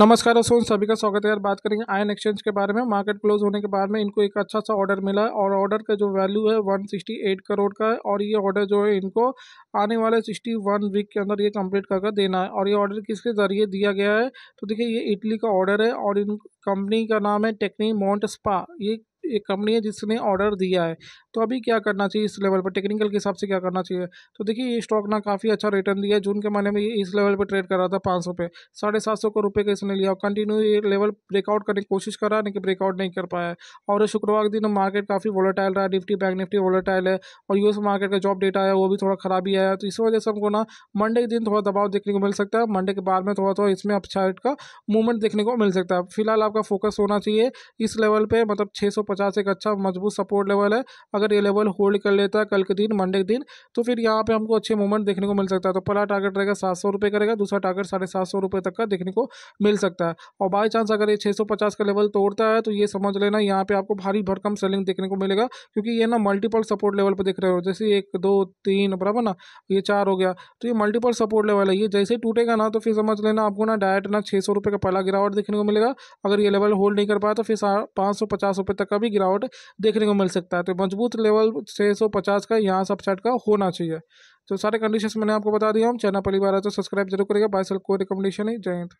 नमस्कार दोस्तों सभी का स्वागत है यार। बात करेंगे आयन एक्सचेंज के बारे में। मार्केट क्लोज होने के बाद में इनको एक अच्छा सा ऑर्डर मिला है और ऑर्डर का जो वैल्यू है 168 करोड़ का है और ये ऑर्डर जो है इनको आने वाले 61 वीक के अंदर ये कंप्लीट कर देना है। और ये ऑर्डर किसके ज़रिए दिया गया है? तो देखिए, ये इटली का ऑर्डर है और इन कंपनी का नाम है टेक्नी मोन्ट स्पा। ये एक कंपनी है जिसने ऑर्डर दिया है। तो अभी क्या करना चाहिए इस लेवल पर? टेक्निकल के हिसाब से क्या करना चाहिए? तो देखिए, ये स्टॉक ना काफ़ी अच्छा रिटर्न दिया है। जून के महीने में ये इस लेवल पर ट्रेड कर रहा था पाँच सौ पे। साढ़े सात सौ रुपये का इसने लिया और कंटिन्यू ये लेवल ब्रेकआउट करने की कोशिश कर रहा है लेकिन ब्रेकआउट नहीं कर पाया और शुक्रवार के दिन मार्केट काफ़ी वोलेटाइल रहा निफ्टी बैंक निफ्टी वोलेटाइल है और यूएस मार्केट का जॉब डेटा है वो भी थोड़ा खराब ही आया। तो इस वजह से हमको ना मंडे के दिन थोड़ा दबाव देखने को मिल सकता है। मंडे के बाद में थोड़ा थोड़ा इसमें अपसाइड का मूवमेंट देखने को मिल सकता है। फ़िलहाल आपका फोकस होना चाहिए इस लेवल पर मतलब 650 एक अच्छा मज़बूत सपोर्ट लेवल है। अगर ये लेवल होल्ड कर लेता है कल के दिन, मंडे के दिन तो फिर यहाँ पे हमको अच्छे मूवमेंट देखने को मिल सकता है। तो पहला टारगेट रहेगा सात सौ रुपये करेगा, दूसरा टारगेट साढ़े सात सौ रुपये तक का देखने को मिल सकता है। और बाई चांस अगर ये छः सौ पचास का लेवल तोड़ता है तो ये समझ लेना यहाँ पे आपको भारी भरकम सेलिंग देखने को मिलेगा, क्योंकि ये ना मल्टीपल सपोर्ट लेवल पर दिख रहे हो। जैसे एक, दो, तीन, बराबर ना, ये चार हो गया तो ये मल्टीपल सपोर्ट लेवल है। ये जैसे टूटेगा ना तो फिर समझ लेना आपको ना डायरेक्ट ना छः सौ रुपये का पहला गिरावट देखने को मिलेगा। अगर ये लेवल होल्ड नहीं कर पाया तो फिर पाँच सौ, पचास रुपये तक का भी गिरावट देखने को मिल सकता है। तो मज़बूत लेवल छः सौ पचास का यहाँ सब साइड का होना चाहिए। तो सारे कंडीशन मैंने आपको बता दिया हम चैनल पहली बार तो सब्सक्राइब ज़रूर करेगा बाय सेल कोई रिकमेंडेशन है जय हिंद।